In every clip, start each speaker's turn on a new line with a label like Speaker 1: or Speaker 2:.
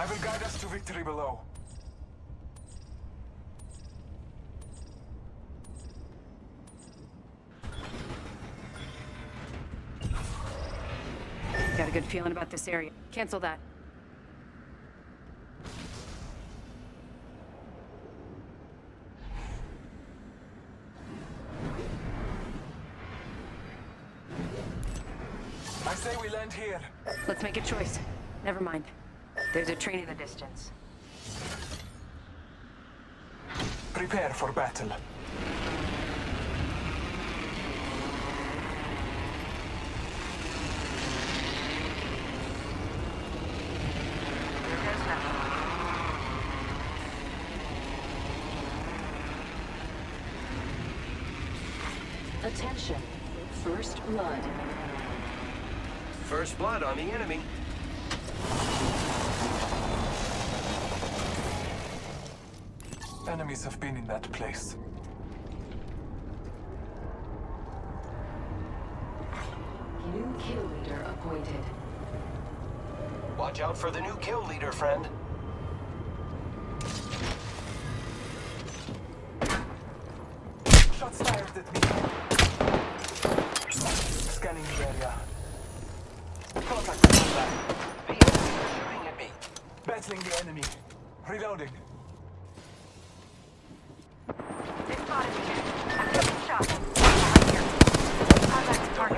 Speaker 1: I will guide us to victory below.
Speaker 2: Got a good feeling about this area. Cancel that.
Speaker 1: I say we land here.
Speaker 2: Let's make a choice. Never mind. There's a train in the distance.
Speaker 1: Prepare for battle.
Speaker 3: Attention. First blood.
Speaker 4: First blood on the enemy.
Speaker 1: Enemies have been in that place.
Speaker 3: New kill leader appointed.
Speaker 4: Watch out for the new kill leader, friend.
Speaker 1: Shots fired at me. Scanning the area. Contact with combat.
Speaker 4: The enemies are shooting at me.
Speaker 1: Battling the enemy. Reloading.
Speaker 2: They spotted me. I'm getting shot. Right here. Contact the
Speaker 4: The
Speaker 2: target.
Speaker 4: ring is falling.
Speaker 2: Contact the target.
Speaker 1: Hold it.
Speaker 4: Shooting at me. The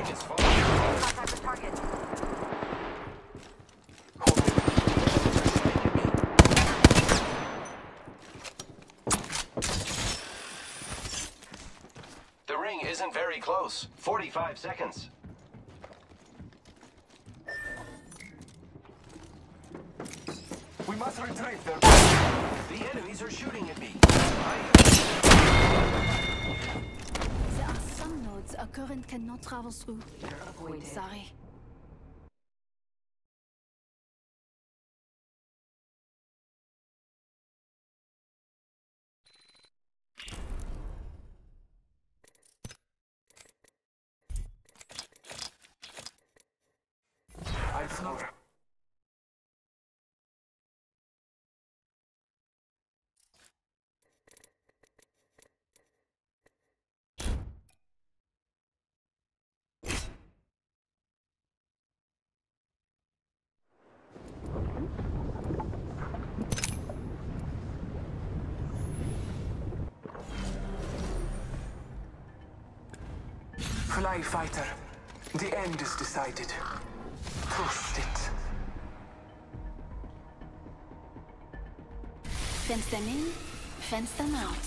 Speaker 4: ring isn't very close. 45 seconds.
Speaker 1: We must retrieve their...
Speaker 4: The enemies are shooting at me.
Speaker 5: Cannot travel through. Sorry.
Speaker 1: Fly fighter. The end is decided. Trust it.
Speaker 5: Fence them in, fence them out.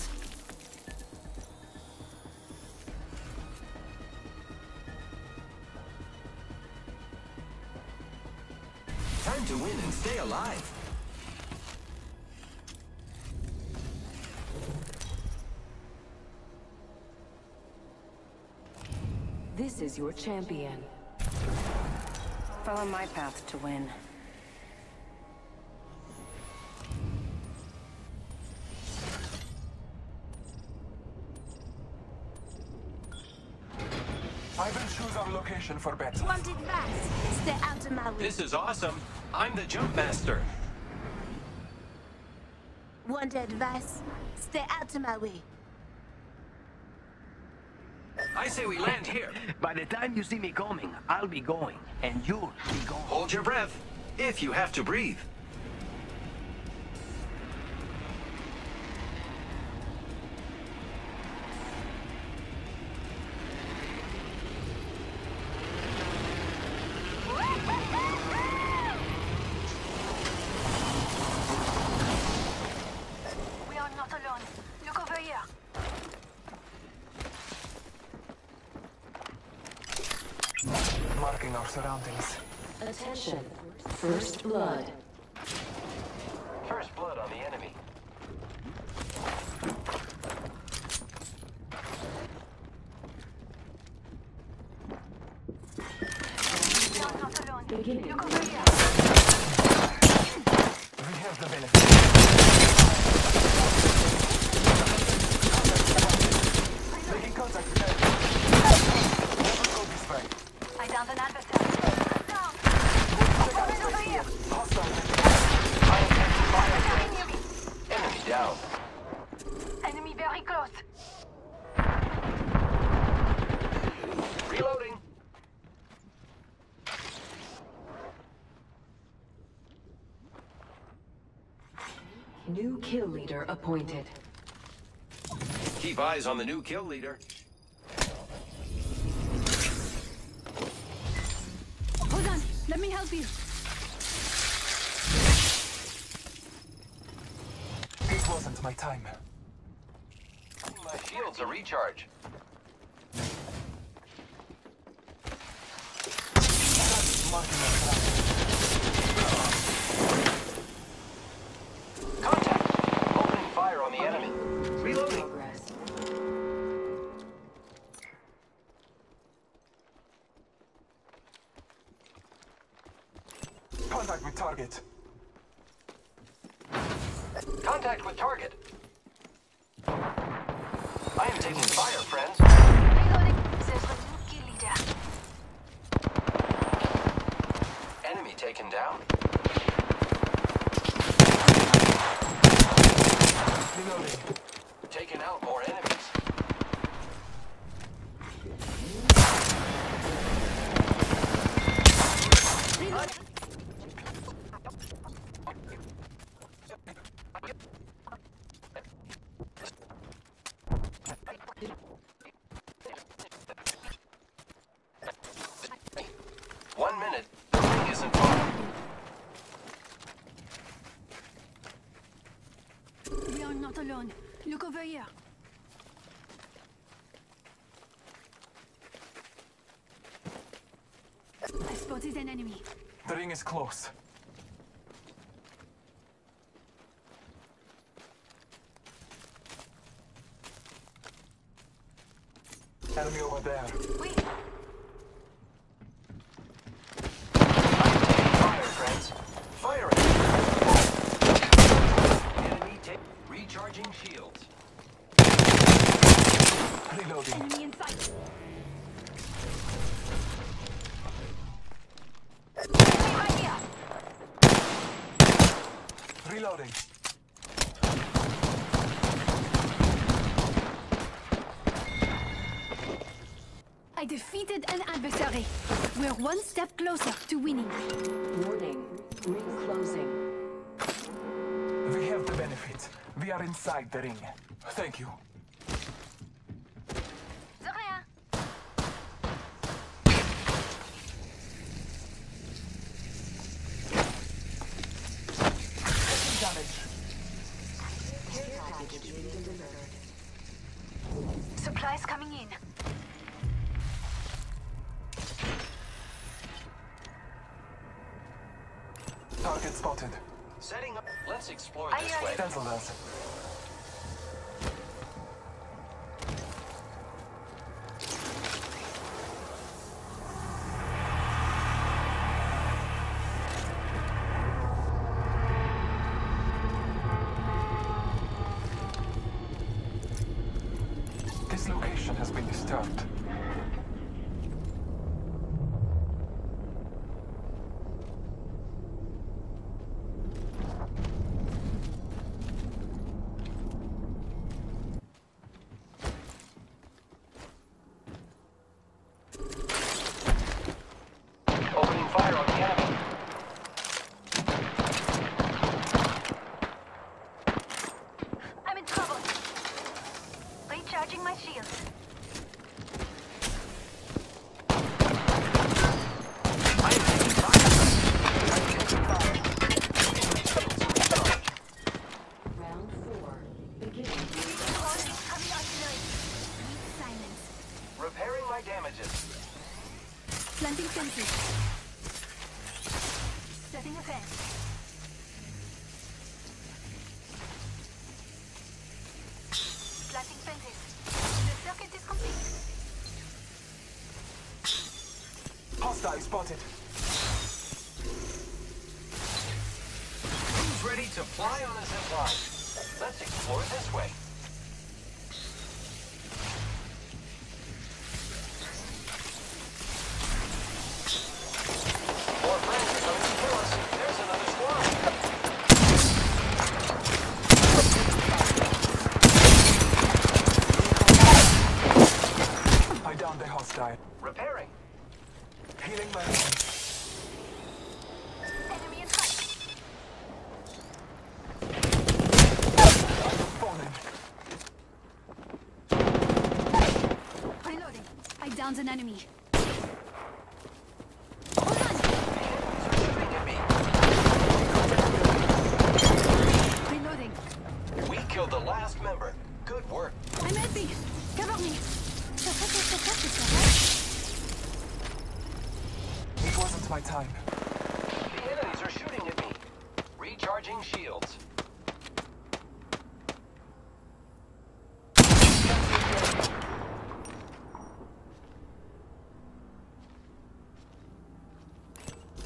Speaker 4: Time to win and stay alive.
Speaker 3: This is your champion.
Speaker 2: Follow my path to win.
Speaker 1: I will choose our location for battle.
Speaker 5: Wanted fast. Stay out of my way.
Speaker 4: This is awesome. I'm the jump master.
Speaker 5: Want advice? Stay out of my way.
Speaker 4: I say we land here.
Speaker 6: By the time you see me coming, I'll be going, and you'll be gone.
Speaker 4: Hold your breath, if you have to breathe.
Speaker 1: Our surroundings.
Speaker 3: Attention. First blood.
Speaker 4: First blood on the enemy.
Speaker 5: We are not alone.
Speaker 3: Beginning.
Speaker 5: Very close.
Speaker 1: Reloading.
Speaker 3: New kill leader appointed.
Speaker 4: Keep eyes on the new kill leader.
Speaker 5: Hold on. Let me help you.
Speaker 1: It wasn't my time.
Speaker 4: Shields a recharge. Contact! Opening fire on the enemy. Reloading.
Speaker 1: Contact with target.
Speaker 4: Contact with target. I am taking fire, friends. Enemy taken down. Out more enemies. One minute. The ring isn't far.
Speaker 5: We are not alone. Look over here. I spotted an enemy.
Speaker 1: The ring is close. Enemy over there.
Speaker 2: Wait,
Speaker 4: Fire, friends. Firing. Enemy take. Recharging shields.
Speaker 1: Reloading.
Speaker 5: Enemy in sight.
Speaker 2: enemy right here.
Speaker 1: Reloading.
Speaker 5: I defeated an adversary. We're one step closer to winning.
Speaker 3: Warning. Ring closing.
Speaker 1: We have the benefit. We are inside the ring. Thank you.
Speaker 2: De.
Speaker 1: Damage.
Speaker 2: Supplies coming in.
Speaker 1: Spotted.
Speaker 4: Setting up. Let's explore
Speaker 2: Aye,
Speaker 4: this
Speaker 2: aye.
Speaker 4: way.
Speaker 1: Cancel us.
Speaker 2: My
Speaker 4: damages.
Speaker 5: Planting fences.
Speaker 2: Setting a fence. Planting fences. The circuit is complete.
Speaker 1: Hostile spotted.
Speaker 4: Who's ready to fly on a zip line? Let's explore this way.
Speaker 5: Found an enemy. Hold on!
Speaker 4: Shooting at me.
Speaker 5: Reloading.
Speaker 4: We killed the last member. Good work.
Speaker 5: I'm empty. Cover me. Ça fait que ça fait que ça va.
Speaker 1: It wasn't my time.
Speaker 4: The enemies are shooting at me. Recharging shields.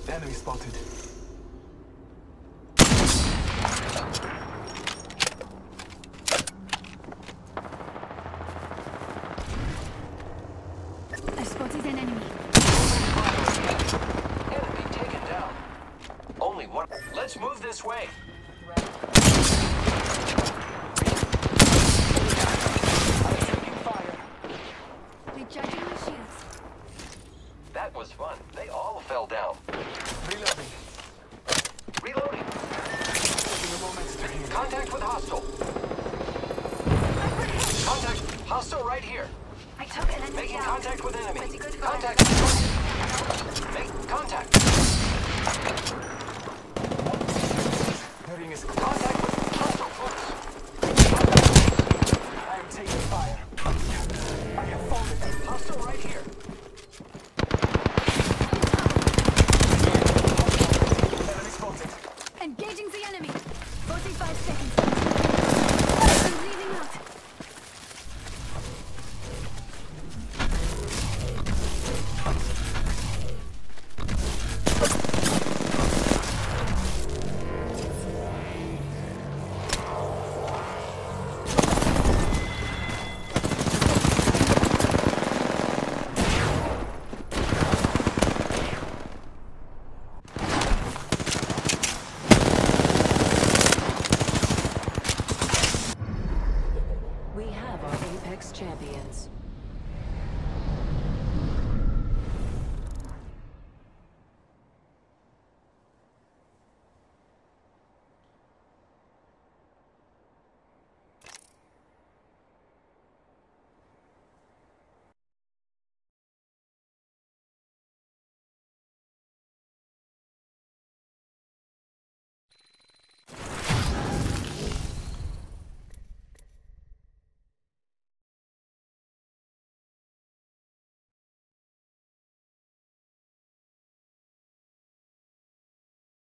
Speaker 1: Enemy spotted.
Speaker 5: I spotted an enemy.
Speaker 4: Enemy taken down. Only one. Let's move this way.
Speaker 1: I'm taking fire.
Speaker 5: Recharging my shields.
Speaker 4: That was fun. They all fell down.
Speaker 1: Reloading.
Speaker 4: Reloading.
Speaker 1: Taking a moment to heal.
Speaker 4: Contact with hostile. Contact. Hostile right here.
Speaker 2: I took an enemy
Speaker 4: Making
Speaker 2: out.
Speaker 4: contact with enemy. Contact. Make contact.